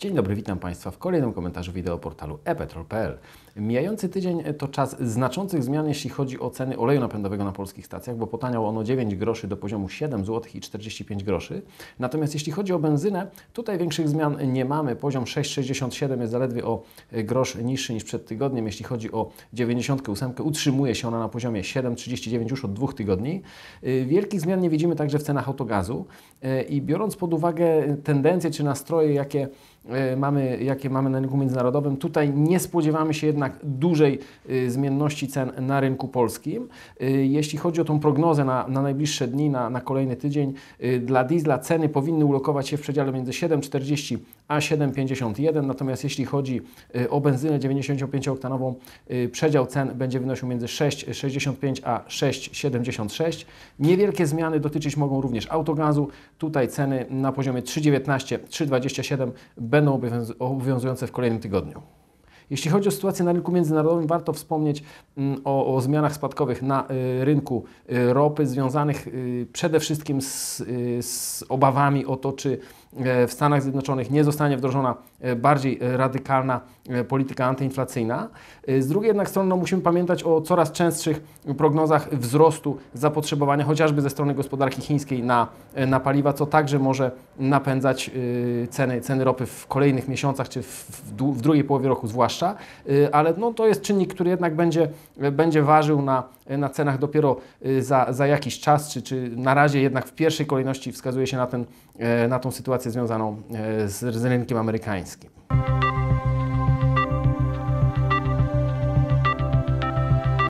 Dzień dobry, witam Państwa w kolejnym komentarzu wideo portalu epetrol.pl. Mijający tydzień to czas znaczących zmian, jeśli chodzi o ceny oleju napędowego na polskich stacjach, bo potaniał ono 9 groszy do poziomu 7 zł i 45 groszy. Natomiast jeśli chodzi o benzynę, tutaj większych zmian nie mamy. Poziom 6,67 jest zaledwie o grosz niższy niż przed tygodniem. Jeśli chodzi o 98, utrzymuje się ona na poziomie 7,39 już od dwóch tygodni. Wielkich zmian nie widzimy także w cenach autogazu i biorąc pod uwagę tendencje czy nastroje, jakie mamy, jakie mamy na rynku międzynarodowym. Tutaj nie spodziewamy się jednak dużej e, zmienności cen na rynku polskim. E, jeśli chodzi o tą prognozę na, na najbliższe dni, na, na kolejny tydzień, dla diesla ceny powinny ulokować się w przedziale między 7,40 a 7,51. Natomiast jeśli chodzi o benzynę 95-oktanową, przedział cen będzie wynosił między 6,65 a 6,76. Niewielkie zmiany dotyczyć mogą również autogazu. Tutaj ceny na poziomie 3,19, 3,27 będą obowiązujące w kolejnym tygodniu. Jeśli chodzi o sytuację na rynku międzynarodowym, warto wspomnieć mm, o, o zmianach spadkowych na y, rynku y, ropy, związanych y, przede wszystkim z, z obawami o to, czy E, w Stanach Zjednoczonych nie zostanie wdrożona e, bardziej e, radykalna polityka antyinflacyjna. Z drugiej jednak strony no, musimy pamiętać o coraz częstszych prognozach wzrostu zapotrzebowania, chociażby ze strony gospodarki chińskiej na, na paliwa, co także może napędzać ceny, ceny ropy w kolejnych miesiącach, czy w, w drugiej połowie roku zwłaszcza, ale no, to jest czynnik, który jednak będzie, będzie ważył na, na cenach dopiero za, za jakiś czas, czy, czy na razie jednak w pierwszej kolejności wskazuje się na, ten, na tą sytuację związaną z, z rynkiem amerykańskim.